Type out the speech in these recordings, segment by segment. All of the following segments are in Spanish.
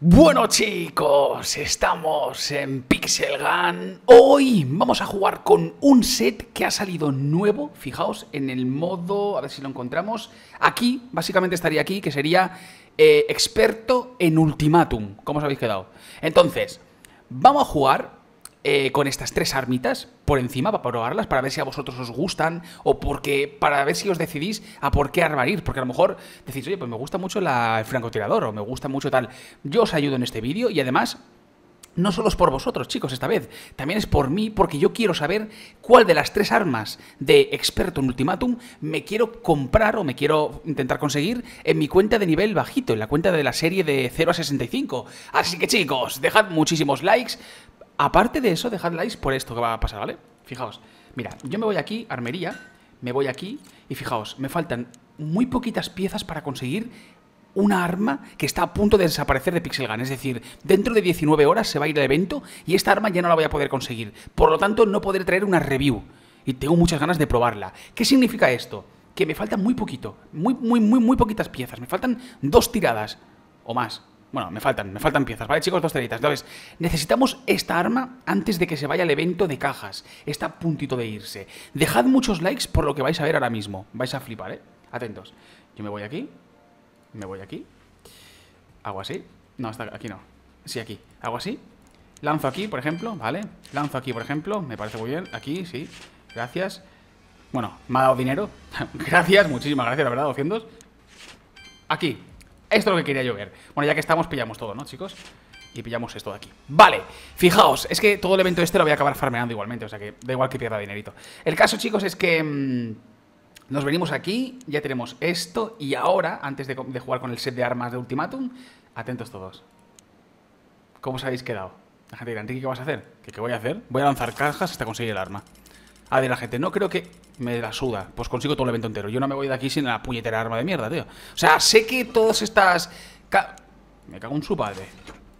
Bueno chicos, estamos en Pixel Gun. Hoy vamos a jugar con un set que ha salido nuevo. Fijaos en el modo, a ver si lo encontramos. Aquí, básicamente estaría aquí, que sería eh, experto en ultimátum. ¿Cómo os habéis quedado? Entonces, vamos a jugar eh, con estas tres armitas por encima para probarlas, para ver si a vosotros os gustan o porque para ver si os decidís a por qué armar ir. Porque a lo mejor decís, oye, pues me gusta mucho la, el francotirador o me gusta mucho tal. Yo os ayudo en este vídeo y además no solo es por vosotros, chicos, esta vez. También es por mí, porque yo quiero saber cuál de las tres armas de experto en Ultimatum me quiero comprar o me quiero intentar conseguir en mi cuenta de nivel bajito, en la cuenta de la serie de 0 a 65. Así que, chicos, dejad muchísimos likes, Aparte de eso, dejad likes por esto que va a pasar, ¿vale? Fijaos, mira, yo me voy aquí, armería, me voy aquí y fijaos, me faltan muy poquitas piezas para conseguir una arma que está a punto de desaparecer de Pixel Gun. Es decir, dentro de 19 horas se va a ir el evento y esta arma ya no la voy a poder conseguir. Por lo tanto, no podré traer una review. Y tengo muchas ganas de probarla. ¿Qué significa esto? Que me falta muy poquito. Muy, muy, muy, muy poquitas piezas. Me faltan dos tiradas. O más. Bueno, me faltan, me faltan piezas, ¿vale, chicos? Dos tiritas. Entonces, necesitamos esta arma antes de que se vaya el evento de cajas. Está a puntito de irse. Dejad muchos likes por lo que vais a ver ahora mismo. Vais a flipar, ¿eh? Atentos. Yo me voy aquí. Me voy aquí. Hago así. No, hasta aquí no. Sí, aquí. Hago así. Lanzo aquí, por ejemplo, ¿vale? Lanzo aquí, por ejemplo. Me parece muy bien. Aquí, sí. Gracias. Bueno, me ha dado dinero. gracias, muchísimas gracias, la verdad, 200. Aquí. Esto es lo que quería yo ver. Bueno, ya que estamos, pillamos todo, ¿no, chicos? Y pillamos esto de aquí. Vale, fijaos, es que todo el evento este lo voy a acabar farmeando igualmente, o sea que da igual que pierda dinerito. El caso, chicos, es que... Mmm, nos venimos aquí, ya tenemos esto, y ahora, antes de, de, jugar con el set de armas de Ultimatum, atentos todos. ¿Cómo os habéis quedado? La gente dirá, Enrique, ¿qué vas a hacer? ¿Qué, ¿Qué voy a hacer? Voy a lanzar cajas hasta conseguir el arma. A ver, la gente, no creo que me la suda. Pues consigo todo el evento entero. Yo no me voy de aquí sin la puñetera arma de mierda, tío. O sea, sé que todas estas... Me cago en su padre.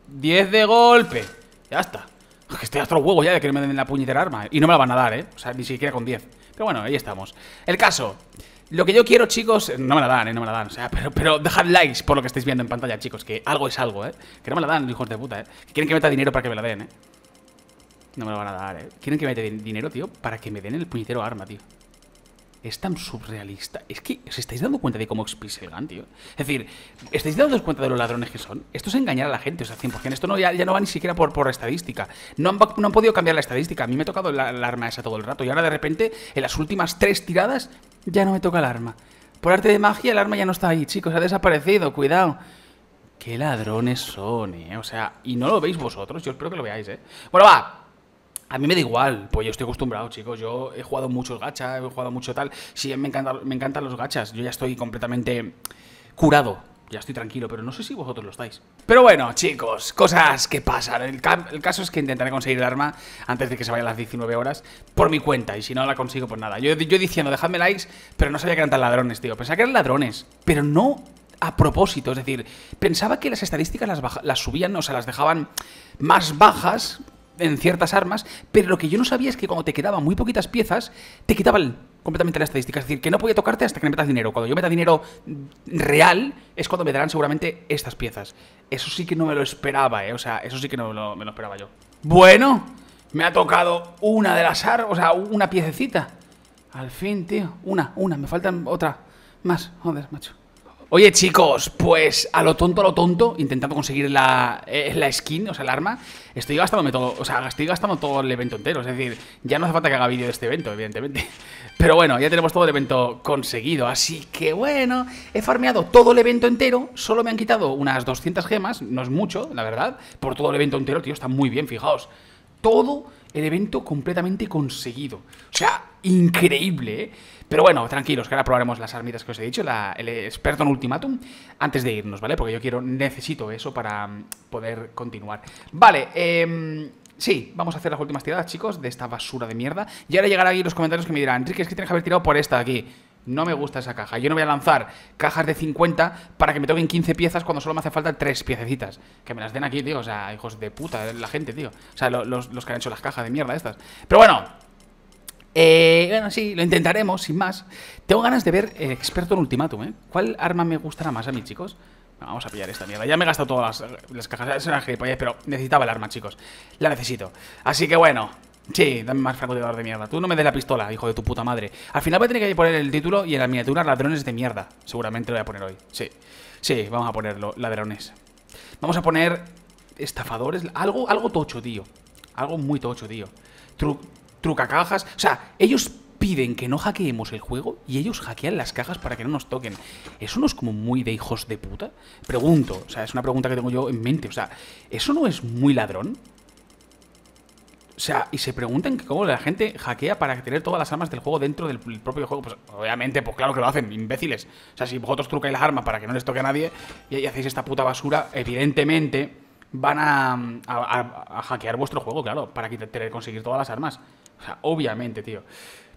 10 de golpe. Ya está. Que estoy hasta los huevos ya de que me den la puñetera arma. Y no me la van a dar, ¿eh? O sea, ni siquiera con 10. Pero bueno, ahí estamos. El caso. Lo que yo quiero, chicos, no me la dan, ¿eh? No me la dan. O sea, pero, pero dejad likes por lo que estáis viendo en pantalla, chicos. Que algo es algo, ¿eh? Que no me la dan, hijos de puta, ¿eh? Que quieren que meta dinero para que me la den, ¿eh? No me lo van a dar, ¿eh? Quieren que me den dinero, tío, para que me den el puñetero arma, tío. Es tan surrealista. Es que os estáis dando cuenta de cómo es Pixel Gun, tío. Es decir, ¿estáis dando cuenta de los ladrones que son? Esto es engañar a la gente, o sea, 100%. Esto no, ya, ya no va ni siquiera por, por estadística. No han, no han, podido cambiar la estadística. A mí me ha tocado la, la, arma esa todo el rato. Y ahora de repente, en las últimas tres tiradas, ya no me toca el arma. Por arte de magia, el arma ya no está ahí, chicos. Ha desaparecido, cuidado. Qué ladrones son, eh. O sea, y no lo veis vosotros. Yo espero que lo veáis, eh. Bueno, va. A mí me da igual, pues yo estoy acostumbrado, chicos. Yo he jugado muchos gachas, he jugado mucho tal. Sí, me, encanta, me encantan los gachas. Yo ya estoy completamente curado. Ya estoy tranquilo, pero no sé si vosotros lo estáis. Pero bueno, chicos, cosas que pasan. El, caso es que intentaré conseguir el arma antes de que se vayan las 19 horas por mi cuenta. Y si no la consigo, pues nada. Yo, yo diciendo, dejadme likes, pero no sabía que eran tan ladrones, tío. Pensaba que eran ladrones, pero no a propósito. Es decir, pensaba que las estadísticas las, las subían, o sea, las dejaban más bajas en ciertas armas, pero lo que yo no sabía es que cuando te quedaban muy poquitas piezas, te quitaban completamente la estadística. Es decir, que no podía tocarte hasta que me metas dinero. Cuando yo meta dinero real, es cuando me darán seguramente estas piezas. Eso sí que no me lo esperaba, ¿eh? O sea, eso sí que no me lo, me lo esperaba yo. Bueno, me ha tocado una de las armas, o sea, una piececita. Al fin, tío. Una, una, me faltan otra. Más, joder, macho. Oye chicos, pues a lo tonto, a lo tonto, intentando conseguir la, eh, la skin, o sea, el arma, estoy gastándome todo, o sea, estoy gastando todo el evento entero, es decir, ya no hace falta que haga vídeo de este evento, evidentemente. Pero bueno, ya tenemos todo el evento conseguido, así que bueno, he farmeado todo el evento entero, solo me han quitado unas 200 gemas, no es mucho, la verdad, por todo el evento entero, tío, está muy bien, fijaos. Todo el evento completamente conseguido. O sea, increíble, ¿eh? Pero bueno, tranquilos, que ahora probaremos las armitas que os he dicho, el experto en ultimátum, antes de irnos, ¿vale? Porque yo quiero, necesito eso para mm, poder continuar. Vale, eh... Sí, vamos a hacer las últimas tiradas, chicos, de esta basura de mierda. Y ahora llegará aquí los comentarios que me dirán, Enrique, es que tienes que haber tirado por esta de aquí. No me gusta esa caja. Yo no voy a lanzar cajas de 50 para que me toquen 15 piezas cuando solo me hace falta 3 piececitas. Que me las den aquí, tío. O sea, hijos de puta, la gente, tío. O sea, los, los que han hecho las cajas de mierda estas. Pero bueno, eh, bueno, sí, lo intentaremos, sin más. Tengo ganas de ver eh, Experto en Ultimátum, ¿eh? ¿Cuál arma me gustará más a mí, chicos? Vamos a pillar esta mierda. Ya me he gastado todas las, cajas. Es una gilipollez, pero necesitaba el arma, chicos. La necesito. Así que bueno. Sí, dame más francotirador de mierda. Tú no me des la pistola, hijo de tu puta madre. Al final voy a tener que poner el título y en la miniatura ladrones de mierda. Seguramente lo voy a poner hoy. Sí. Sí, vamos a ponerlo, ladrones. Vamos a poner estafadores. Algo, algo tocho, tío. Algo muy tocho, tío. Tru, trucacajas. O sea, ellos piden que no hackeemos el juego y ellos hackean las cajas para que no nos toquen. ¿Eso no es como muy de hijos de puta? Pregunto, o sea, es una pregunta que tengo yo en mente. O sea, ¿eso no es muy ladrón? O sea, y se preguntan cómo la gente hackea para tener todas las armas del juego dentro del propio juego. Pues obviamente, pues claro que lo hacen, imbéciles. O sea, si vosotros trucáis las armas para que no les toque a nadie y, hacéis esta puta basura, evidentemente van a, hackear vuestro juego, claro, para conseguir todas las armas. O sea, obviamente, tío.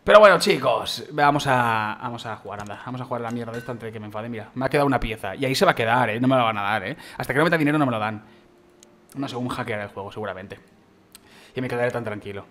Pero bueno, chicos, vamos a, vamos a jugar, anda. Vamos a jugar la mierda de esto antes de que me enfade. Mira, me ha quedado una pieza. Y ahí se va a quedar, ¿eh? No me lo van a dar, ¿eh? Hasta que no meta dinero no me lo dan. No sé, un hackear el juego, seguramente. Y me quedaré tan tranquilo.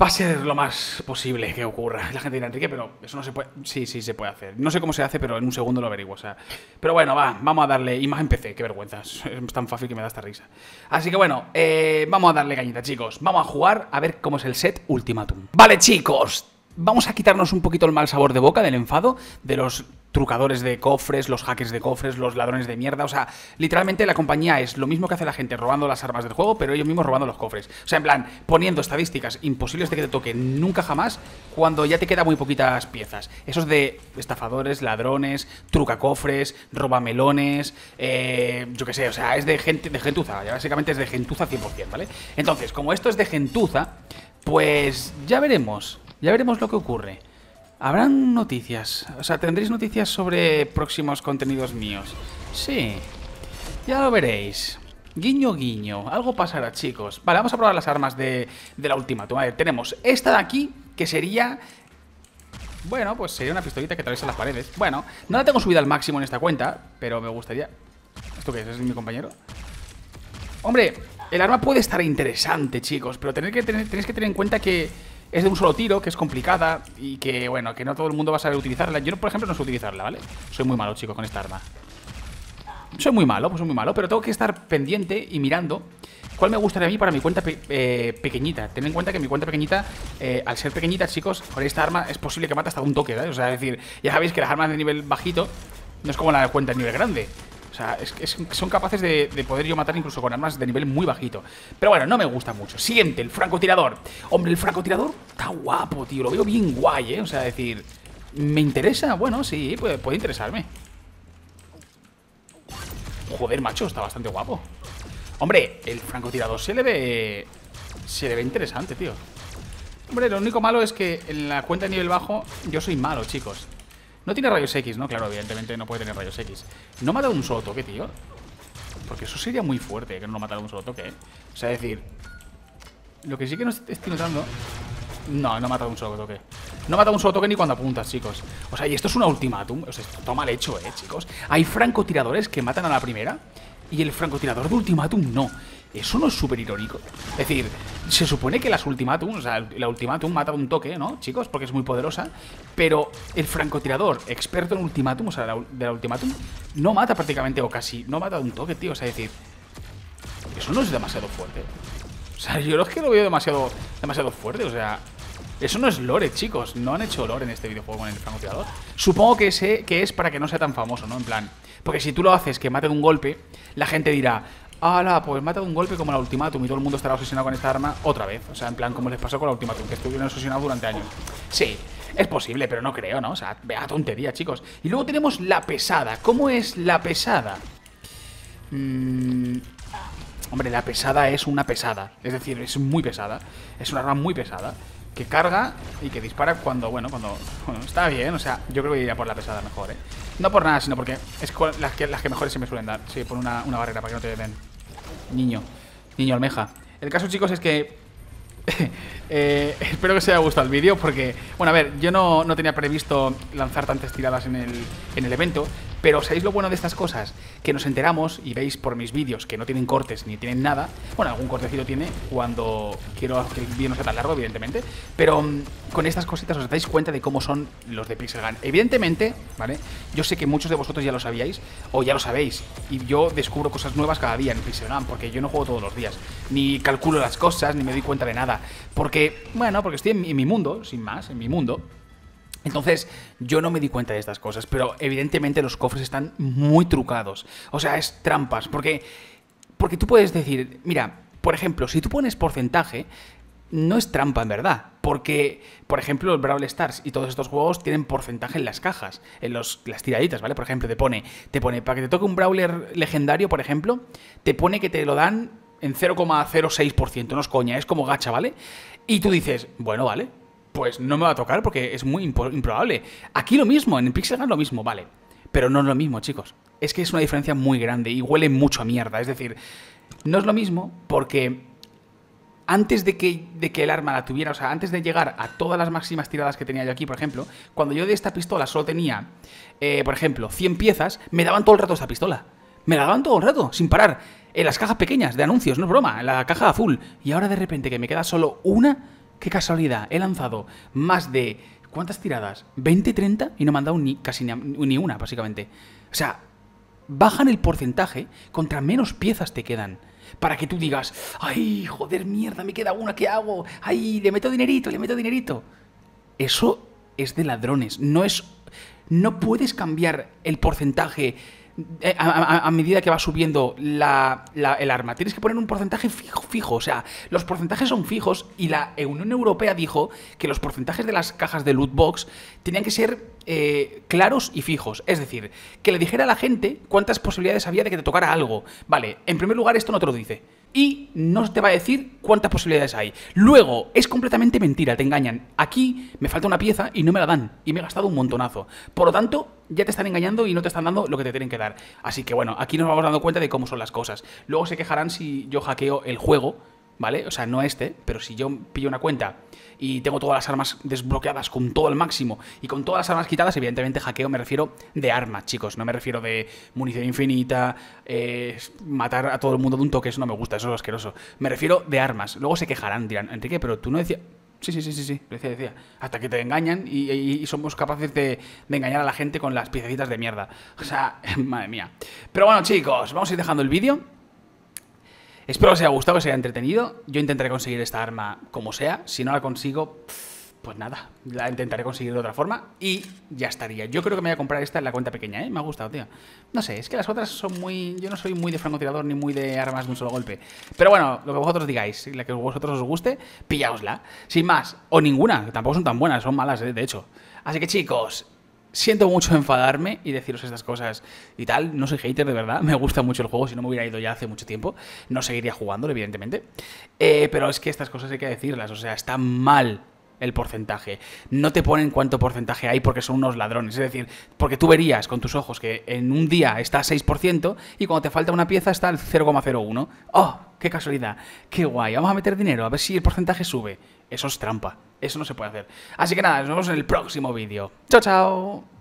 Va a ser lo más posible que ocurra. La gente dirá, Enrique, pero eso no se puede... Sí, sí, se puede hacer. No sé cómo se hace, pero en un segundo lo averiguo. O sea... Pero bueno, va, vamos a darle... Imagen PC, qué vergüenza. Es tan fácil que me da esta risa. Así que bueno, eh, vamos a darle cañita, chicos. Vamos a jugar a ver cómo es el set Ultimatum. Vale, chicos. Vamos a quitarnos un poquito el mal sabor de boca del enfado de los trucadores de cofres, los hackers de cofres, los ladrones de mierda. O sea, literalmente la compañía es lo mismo que hace la gente robando las armas del juego, pero ellos mismos robando los cofres. O sea, en plan, poniendo estadísticas imposibles de que te toquen nunca jamás cuando ya te quedan muy poquitas piezas. Esos de estafadores, ladrones, trucacofres, robamelones, eh, yo qué sé, o sea, es de gente de gentuza. básicamente es de gentuza 100%, ¿vale? Entonces, como esto es de gentuza, pues ya veremos. Ya veremos lo que ocurre. Habrán noticias, o sea, tendréis noticias sobre próximos contenidos míos. Sí, ya lo veréis. Guiño, guiño. Algo pasará, chicos. Vale, vamos a probar las armas de, de la última. A ver, tenemos esta de aquí, que sería... Bueno, pues sería una pistolita que atraviesa las paredes. Bueno, no la tengo subida al máximo en esta cuenta, pero me gustaría... ¿Esto qué es? ¿Es mi compañero? Hombre, el arma puede estar interesante, chicos, pero que tener, tenéis que tener en cuenta que es de un solo tiro, que es complicada y que, bueno, que no todo el mundo va a saber utilizarla. Yo, por ejemplo, no sé utilizarla, ¿vale? Soy muy malo, chicos, con esta arma. Soy muy malo, pues soy muy malo, pero tengo que estar pendiente y mirando cuál me gustaría a mí para mi cuenta eh, pequeñita. Ten en cuenta que mi cuenta pequeñita, eh, al ser pequeñita, chicos, con esta arma es posible que mate hasta un toque, ¿vale? O sea, es decir, ya sabéis que las armas de nivel bajito no es como la cuenta de nivel grande. O sea, es, son capaces de, poder yo matar incluso con armas de nivel muy bajito. Pero bueno, no me gusta mucho. Siguiente, el francotirador. Hombre, el francotirador está guapo, tío. Lo veo bien guay, ¿eh? O sea, decir... ¿Me interesa? Bueno, sí, puede, puede interesarme. Joder, macho, está bastante guapo. Hombre, el francotirador se le ve... Se le ve interesante, tío. Hombre, lo único malo es que en la cuenta de nivel bajo yo soy malo, chicos. No tiene rayos X, ¿no? Claro, evidentemente no puede tener rayos X. No mata un solo toque, tío. Porque eso sería muy fuerte, que no lo matara un solo toque, ¿eh? O sea, es decir... Lo que sí que no estoy notando... No, no mata un solo toque. No mata un solo toque ni cuando apuntas, chicos. O sea, y esto es una ultimátum. O sea, esto está mal hecho, ¿eh, chicos? Hay francotiradores que matan a la primera y el francotirador de ultimátum no. Eso no es súper irónico. Es decir, se supone que las ultimátum, o sea, la ultimátum mata un toque, ¿no, chicos? Porque es muy poderosa. Pero el francotirador, experto en ultimátum, o sea, de la ultimátum, no mata prácticamente o casi, no mata de un toque, tío. O sea, es decir, eso no es demasiado fuerte. O sea, yo es que lo veo demasiado, demasiado fuerte, o sea... Eso no es lore, chicos. No han hecho lore en este videojuego con el francotirador. Supongo que, sé que es para que no sea tan famoso, ¿no? En plan... Porque si tú lo haces que mate de un golpe, la gente dirá, ¡Hala! Pues mata de un golpe como la Ultimatum y todo el mundo estará obsesionado con esta arma otra vez. O sea, en plan, como les pasó con la Ultimatum, que estuvieron obsesionados durante años. Sí, es posible, pero no creo, ¿no? O sea, vea tontería, chicos. Y luego tenemos la pesada. ¿Cómo es la pesada? Mmm... Hombre, la pesada es una pesada. Es decir, es muy pesada. Es una arma muy pesada. Que carga y que dispara cuando, bueno, cuando... Está bien, o sea, yo creo que iría por la pesada mejor, ¿eh? No por nada, sino porque es las que, las que mejores se me suelen dar. Sí, por una, una barrera para que no te den. Niño. Niño almeja. El caso, chicos, es que... eh, espero que os haya gustado el vídeo porque... Bueno, a ver, yo no, no tenía previsto lanzar tantas tiradas en el, en el evento. Pero ¿sabéis lo bueno de estas cosas? Que nos enteramos y veis por mis vídeos que no tienen cortes ni tienen nada. Bueno, algún cortecito tiene cuando quiero que el vídeo no sea tan largo, evidentemente. Pero mm, con estas cositas os dais cuenta de cómo son los de Pixel Gun. Evidentemente, ¿vale? Yo sé que muchos de vosotros ya lo sabíais o ya lo sabéis. Y yo descubro cosas nuevas cada día en Pixel Gun porque yo no juego todos los días. Ni calculo las cosas, ni me doy cuenta de nada. Porque, bueno, porque estoy en mi mundo, sin más, en mi mundo. Entonces, yo no me di cuenta de estas cosas, pero evidentemente los cofres están muy trucados. O sea, es trampas, porque, porque tú puedes decir, mira, por ejemplo, si tú pones porcentaje, no es trampa en verdad, porque, por ejemplo, el Brawl Stars y todos estos juegos tienen porcentaje en las cajas, en los, las tiraditas, ¿vale? Por ejemplo, te pone, te pone, para que te toque un Brawler legendario, por ejemplo, te pone que te lo dan en 0,06%, no es coña, es como gacha, ¿vale? Y tú dices, bueno, vale, pues no me va a tocar porque es muy improbable. Aquí lo mismo, en Pixel Gun lo mismo, vale. Pero no es lo mismo, chicos. Es que es una diferencia muy grande y huele mucho a mierda. Es decir, no es lo mismo porque antes de que, de que el arma la tuviera, o sea, antes de llegar a todas las máximas tiradas que tenía yo aquí, por ejemplo, cuando yo de esta pistola solo tenía, eh, por ejemplo, 100 piezas, me daban todo el rato esta pistola. Me la daban todo el rato, sin parar. En las cajas pequeñas de anuncios, no es broma, en la caja azul. Y ahora de repente que me queda solo una, qué casualidad, he lanzado más de... ¿Cuántas tiradas? ¿20, 30? Y no me han dado ni, casi ni, una, básicamente. O sea, bajan el porcentaje contra menos piezas te quedan. Para que tú digas, ay, joder, mierda, me queda una, ¿qué hago? Ay, le meto dinerito, le meto dinerito. Eso es de ladrones, no es... No puedes cambiar el porcentaje eh, a, medida que va subiendo la, el arma. Tienes que poner un porcentaje fijo, fijo. O sea, los porcentajes son fijos y la Unión Europea dijo que los porcentajes de las cajas de loot box tenían que ser eh, claros y fijos. Es decir, que le dijera a la gente cuántas posibilidades había de que te tocara algo. Vale, en primer lugar esto no te lo dice y no te va a decir cuántas posibilidades hay. Luego, es completamente mentira, te engañan. Aquí me falta una pieza y no me la dan, y me he gastado un montonazo. Por lo tanto, ya te están engañando y no te están dando lo que te tienen que dar. Así que bueno, aquí nos vamos dando cuenta de cómo son las cosas. Luego se quejarán si yo hackeo el juego, ¿vale? O sea, no este, pero si yo pillo una cuenta y tengo todas las armas desbloqueadas con todo el máximo y con todas las armas quitadas, evidentemente hackeo me refiero de armas, chicos, no me refiero de munición infinita, eh, matar a todo el mundo de un toque, eso no me gusta, eso es asqueroso. Me refiero de armas. Luego se quejarán, dirán, Enrique, pero tú no decías... Sí, sí, sí, sí, sí, decía, decía. Hasta que te engañan y, somos capaces de, de, engañar a la gente con las piececitas de mierda. O sea, madre mía. Pero bueno, chicos, vamos a ir dejando el vídeo. Espero que os haya gustado, que os haya entretenido. Yo intentaré conseguir esta arma como sea. Si no la consigo, pues nada, la intentaré conseguir de otra forma y ya estaría. Yo creo que me voy a comprar esta en la cuenta pequeña, ¿eh? Me ha gustado, tío. No sé, es que las otras son muy... Yo no soy muy de francotirador ni muy de armas de un solo golpe. Pero bueno, lo que vosotros digáis, la que vosotros os guste, pillaosla. Sin más, o ninguna, tampoco son tan buenas, son malas, ¿eh? de hecho. Así que chicos, siento mucho enfadarme y deciros estas cosas y tal. No soy hater, de verdad. Me gusta mucho el juego. Si no me hubiera ido ya hace mucho tiempo, no seguiría jugándolo, evidentemente. Eh, pero es que estas cosas hay que decirlas. O sea, está mal el porcentaje. No te ponen cuánto porcentaje hay porque son unos ladrones. Es decir, porque tú verías con tus ojos que en un día está 6% y cuando te falta una pieza está al 0,01. ¡Oh! ¡Qué casualidad! ¡Qué guay! Vamos a meter dinero a ver si el porcentaje sube. Eso es trampa. Eso no se puede hacer. Así que nada, nos vemos en el próximo vídeo. ¡Chao, chao!